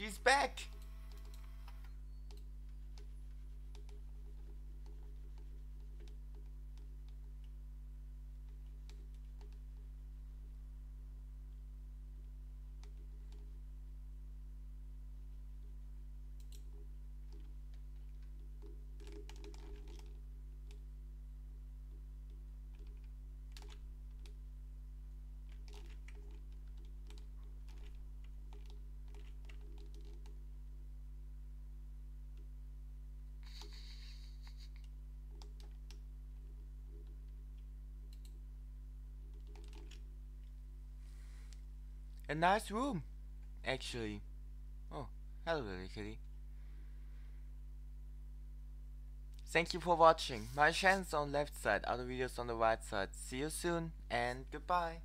She's back. A nice room, actually. Oh, hello little kitty. Thank you for watching. My channel's on left side, other videos on the right side. See you soon and goodbye.